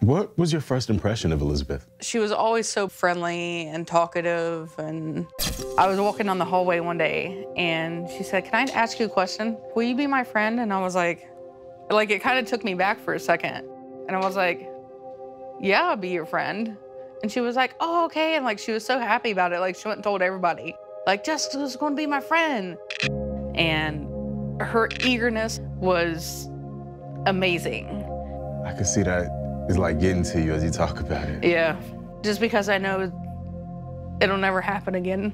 What was your first impression of Elizabeth? She was always so friendly and talkative. And I was walking down the hallway one day and she said, Can I ask you a question? Will you be my friend? And I was like, like it kind of took me back for a second. And I was like, Yeah, I'll be your friend. And she was like, Oh, okay. And like she was so happy about it. Like she went and told everybody, like, Jessica's gonna be my friend. And her eagerness was amazing. I could see that is like getting to you as you talk about it. Yeah. Just because I know it'll never happen again.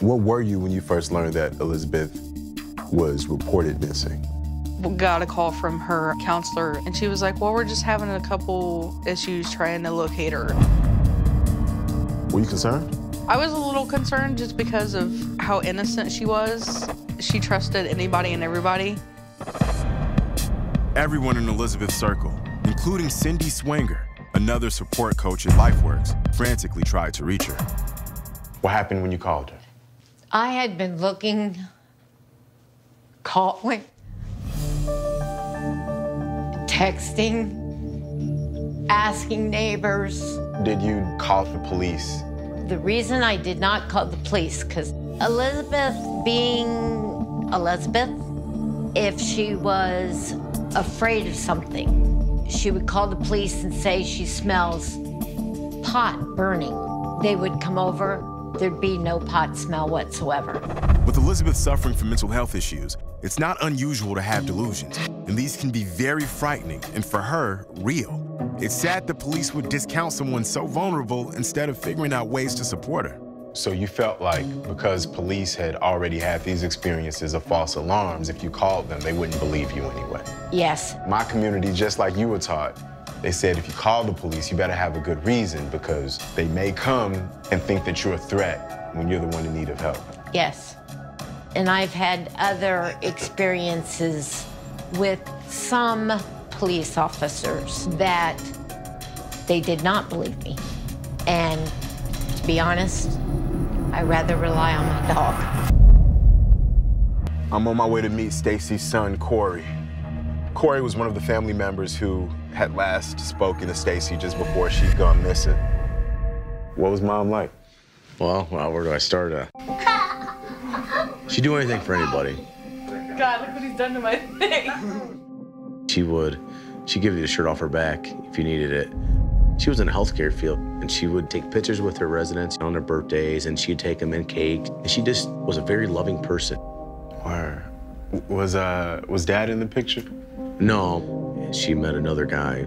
What were you when you first learned that Elizabeth was reported missing? Got a call from her counselor, and she was like, Well, we're just having a couple issues trying to locate her. Were you concerned? I was a little concerned just because of how innocent she was. She trusted anybody and everybody. Everyone in Elizabeth's circle, including Cindy Swanger, another support coach at LifeWorks, frantically tried to reach her. What happened when you called her? I had been looking, calling, texting, asking neighbors. Did you call the police? The reason I did not call the police, because Elizabeth being Elizabeth, if she was afraid of something, she would call the police and say she smells pot burning. They would come over, there'd be no pot smell whatsoever. With Elizabeth suffering from mental health issues, it's not unusual to have delusions, and these can be very frightening, and for her, real. It's sad the police would discount someone so vulnerable instead of figuring out ways to support her. So you felt like because police had already had these experiences of false alarms, if you called them, they wouldn't believe you anyway. Yes. My community, just like you were taught, they said if you call the police, you better have a good reason because they may come and think that you're a threat when you're the one in need of help. Yes. And I've had other experiences with some police officers that they did not believe me. And to be honest, I rather rely on my dog. I'm on my way to meet Stacey's son, Corey. Corey was one of the family members who had last spoken to Stacey just before she'd gone missing. What was mom like? Well, well, where do I start? Uh, she'd do anything for anybody. God, look what he's done to my thing. She would. She'd give you the shirt off her back if you needed it. She was in the healthcare field, and she would take pictures with her residents on their birthdays, and she'd take them in cake. And she just was a very loving person. Where was uh was dad in the picture? No, she met another guy,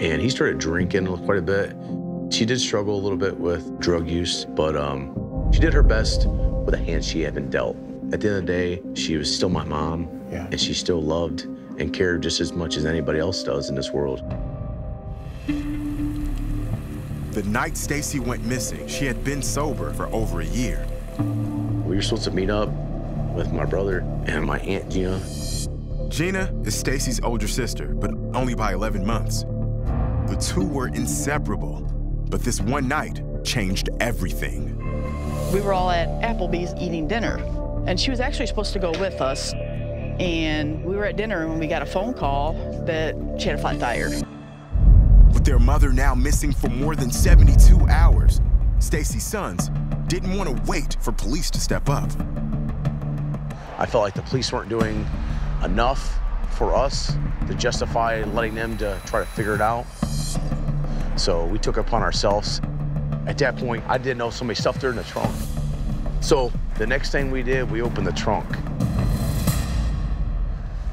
and he started drinking quite a bit. She did struggle a little bit with drug use, but um, she did her best with the hand she had been dealt. At the end of the day, she was still my mom, Yeah. and she still loved and cared just as much as anybody else does in this world. The night Stacey went missing, she had been sober for over a year. We were supposed to meet up with my brother and my aunt Gina. Gina is Stacey's older sister, but only by 11 months. The two were inseparable, but this one night changed everything. We were all at Applebee's eating dinner, and she was actually supposed to go with us. And we were at dinner when we got a phone call that she had a flat tire. With their mother now missing for more than 72 hours, Stacey's sons didn't want to wait for police to step up. I felt like the police weren't doing enough for us to justify letting them to try to figure it out. So we took upon ourselves. At that point, I didn't know somebody stuffed her in the trunk. So the next thing we did, we opened the trunk.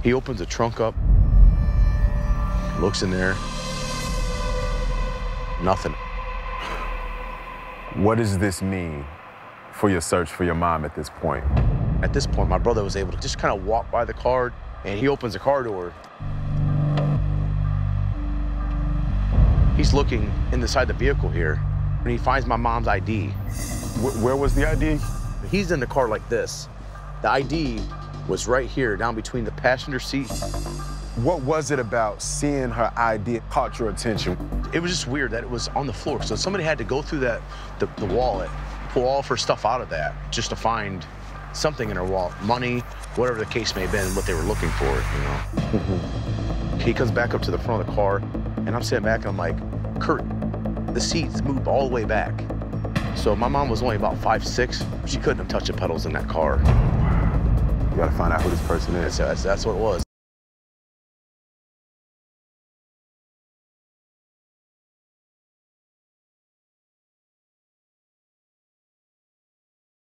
He opens the trunk up, looks in there, nothing. What does this mean for your search for your mom at this point? At this point, my brother was able to just kind of walk by the car, and he opens the car door. He's looking inside the vehicle here, and he finds my mom's ID. Wh- where was the ID? He's in the car like this. The ID was right here, down between the passenger seat. What was it about seeing her ID that caught your attention? It was just weird that it was on the floor. So somebody had to go through that, the, the wallet, pull all of her stuff out of that, just to find something in her wallet, money, whatever the case may have been, what they were looking for, you know. Mm-hmm. He comes back up to the front of the car, and I'm sitting back, and I'm like, Kurt, the seats moved all the way back. So my mom was only about five six. She couldn't have touched the pedals in that car. You gotta find out who this person is. That's, that's, that's what it was.